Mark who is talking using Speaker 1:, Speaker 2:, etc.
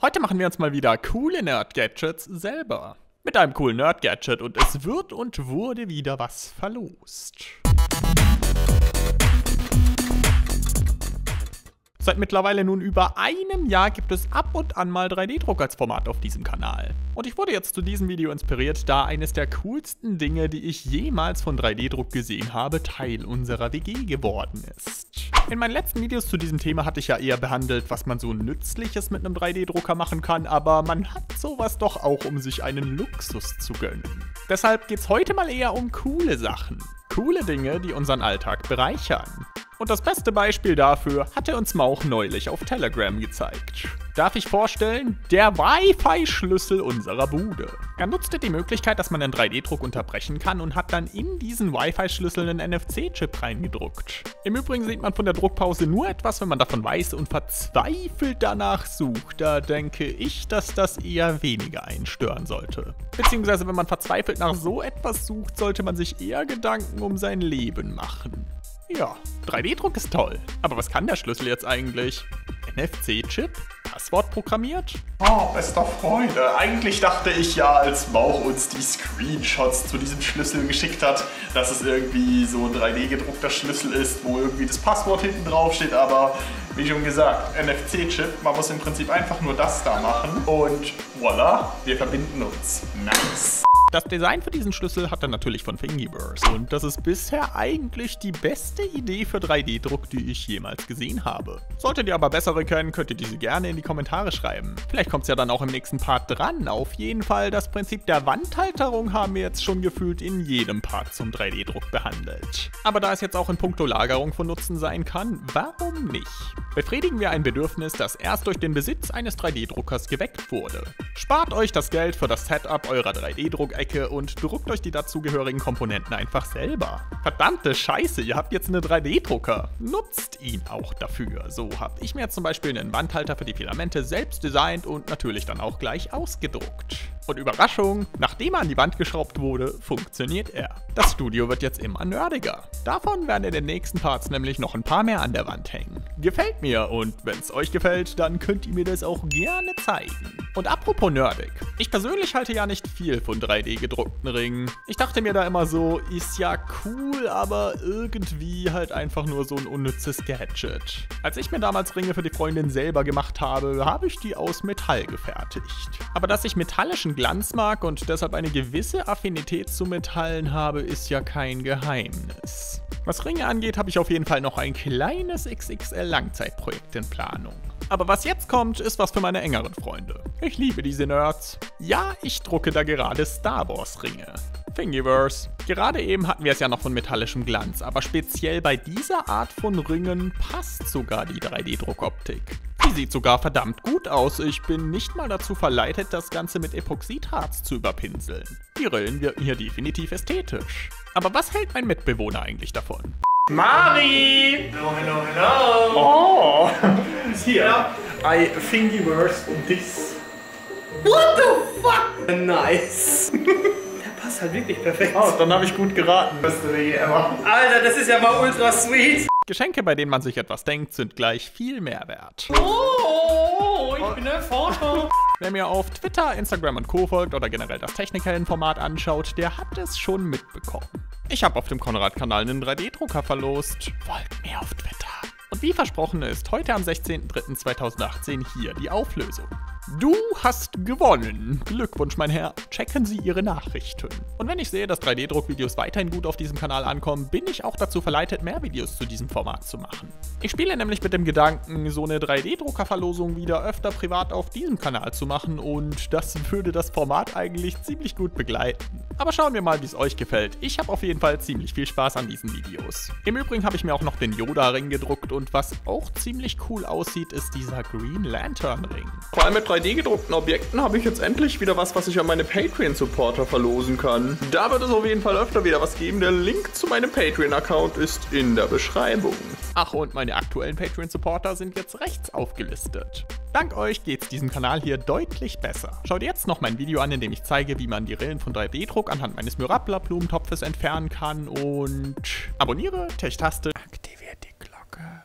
Speaker 1: Heute machen wir uns mal wieder coole Nerd-Gadgets selber. Mit einem coolen Nerd-Gadget und es wird und wurde wieder was verlost. Seit mittlerweile nun über einem Jahr gibt es ab und an mal 3D-Druck als Format auf diesem Kanal. Und ich wurde jetzt zu diesem Video inspiriert, da eines der coolsten Dinge, die ich jemals von 3D-Druck gesehen habe, Teil unserer WG geworden ist. In meinen letzten Videos zu diesem Thema hatte ich ja eher behandelt, was man so Nützliches mit einem 3D-Drucker machen kann, aber man hat sowas doch auch, um sich einen Luxus zu gönnen. Deshalb geht's heute mal eher um coole Sachen. Coole Dinge, die unseren Alltag bereichern. Und das beste Beispiel dafür hat er uns Mauch neulich auf Telegram gezeigt. Darf ich vorstellen? Der Wi-Fi-Schlüssel unserer Bude. Er nutzte die Möglichkeit, dass man den 3D-Druck unterbrechen kann und hat dann in diesen Wi-Fi-Schlüssel einen NFC-Chip reingedruckt. Im Übrigen sieht man von der Druckpause nur etwas, wenn man davon weiß und verzweifelt danach sucht. Da denke ich, dass das eher weniger einstören sollte. Beziehungsweise wenn man verzweifelt nach so etwas sucht, sollte man sich eher Gedanken um sein Leben machen. Ja, 3D-Druck ist toll. Aber was kann der Schlüssel jetzt eigentlich? NFC-Chip? Passwort programmiert?
Speaker 2: Oh, bester Freunde. Eigentlich dachte ich ja, als Mauch uns die Screenshots zu diesem Schlüssel geschickt hat, dass es irgendwie so ein 3D-gedruckter Schlüssel ist, wo irgendwie das Passwort hinten drauf steht. Aber wie schon gesagt, NFC-Chip, man muss im Prinzip einfach nur das da machen. Und voila, wir verbinden uns. Nice.
Speaker 1: Das Design für diesen Schlüssel hat er natürlich von Thingiverse und das ist bisher eigentlich die beste Idee für 3D-Druck, die ich jemals gesehen habe. Solltet ihr aber bessere kennen, könnt ihr diese gerne in die Kommentare schreiben. Vielleicht kommt es ja dann auch im nächsten Part dran. Auf jeden Fall, das Prinzip der Wandhalterung haben wir jetzt schon gefühlt in jedem Part zum 3D-Druck behandelt. Aber da es jetzt auch in puncto Lagerung von Nutzen sein kann, warum nicht? Befriedigen wir ein Bedürfnis, das erst durch den Besitz eines 3D-Druckers geweckt wurde. Spart euch das Geld für das Setup eurer 3D-Druck Ecke und druckt euch die dazugehörigen Komponenten einfach selber. Verdammte Scheiße, ihr habt jetzt einen 3D-Drucker. Nutzt ihn auch dafür. So habe ich mir zum Beispiel einen Wandhalter für die Filamente selbst designt und natürlich dann auch gleich ausgedruckt. Und Überraschung, nachdem er an die Wand geschraubt wurde, funktioniert er. Das Studio wird jetzt immer nerdiger. Davon werden in den nächsten Parts nämlich noch ein paar mehr an der Wand hängen. Gefällt mir und wenn es euch gefällt, dann könnt ihr mir das auch gerne zeigen. Und apropos nerdig, ich persönlich halte ja nicht viel von 3D-gedruckten Ringen. Ich dachte mir da immer so, ist ja cool, aber irgendwie halt einfach nur so ein unnützes Gadget. Als ich mir damals Ringe für die Freundin selber gemacht habe, habe ich die aus Metall gefertigt. Aber dass ich metallischen Glanz mag und deshalb eine gewisse Affinität zu Metallen habe, ist ja kein Geheimnis. Was Ringe angeht, habe ich auf jeden Fall noch ein kleines XXL Langzeitprojekt in Planung. Aber was jetzt kommt, ist was für meine engeren Freunde. Ich liebe diese Nerds. Ja, ich drucke da gerade Star Wars Ringe. Thingiverse. Gerade eben hatten wir es ja noch von metallischem Glanz, aber speziell bei dieser Art von Ringen passt sogar die 3D-Druckoptik. Sieht sogar verdammt gut aus. Ich bin nicht mal dazu verleitet, das Ganze mit Epoxidharz zu überpinseln. Die Rillen wirken hier definitiv ästhetisch. Aber was hält mein Mitbewohner eigentlich davon?
Speaker 2: Mari!
Speaker 3: Hello, hello, hello!
Speaker 2: Oh!
Speaker 3: Who's here?
Speaker 2: I Thingiverse und this.
Speaker 3: What the fuck? Nice! Der passt halt wirklich perfekt.
Speaker 2: Oh, dann habe ich gut geraten.
Speaker 3: Alter, das ist ja mal ultra sweet.
Speaker 1: Geschenke, bei denen man sich etwas denkt, sind gleich viel mehr wert.
Speaker 3: Oh, ich bin ein Forscher.
Speaker 1: Wer mir auf Twitter, Instagram und Co. folgt oder generell das Technikhelden-Format anschaut, der hat es schon mitbekommen. Ich habe auf dem Konrad-Kanal einen 3D-Drucker verlost. Folgt mir auf Twitter. Und wie versprochen ist heute am 16.03.2018 hier die Auflösung. Du hast gewonnen. Glückwunsch, mein Herr. Checken Sie Ihre Nachrichten. Und wenn ich sehe, dass 3D-Druckvideos weiterhin gut auf diesem Kanal ankommen, bin ich auch dazu verleitet, mehr Videos zu diesem Format zu machen. Ich spiele nämlich mit dem Gedanken, so eine 3D-Drucker-Verlosung wieder öfter privat auf diesem Kanal zu machen und das würde das Format eigentlich ziemlich gut begleiten. Aber schauen wir mal, wie es euch gefällt. Ich habe auf jeden Fall ziemlich viel Spaß an diesen Videos. Im Übrigen habe ich mir auch noch den Yoda-Ring gedruckt und was auch ziemlich cool aussieht, ist dieser Green Lantern-Ring.
Speaker 2: Vor allem mit 3D-gedruckten Objekten habe ich jetzt endlich wieder was, was ich an meine Patreon-Supporter verlosen kann. Da wird es auf jeden Fall öfter wieder was geben. Der Link zu meinem Patreon-Account ist in der Beschreibung.
Speaker 1: Ach, und meine aktuellen Patreon-Supporter sind jetzt rechts aufgelistet. Dank euch geht's diesem Kanal hier deutlich besser. Schaut jetzt noch mein Video an, in dem ich zeige, wie man die Rillen von 3D-Druck anhand meines Mirabla-Blumentopfes entfernen kann und abonniere, Tech-Taste, aktiviert die Glocke.